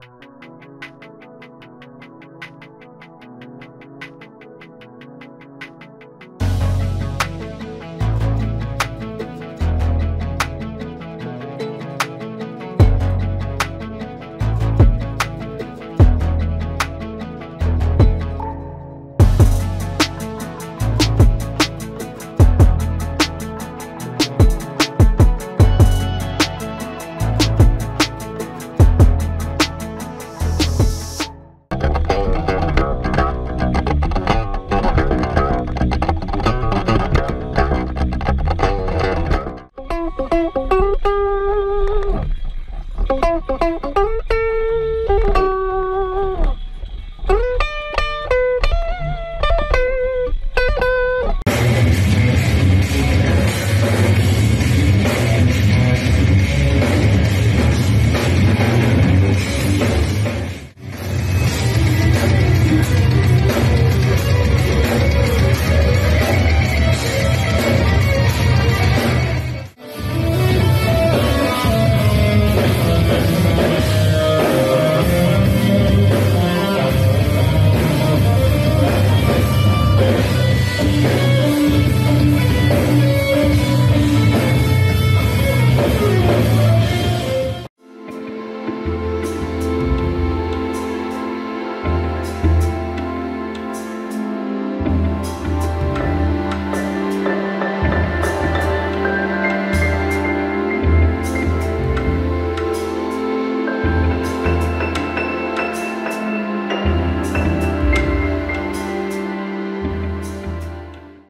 you Thank you.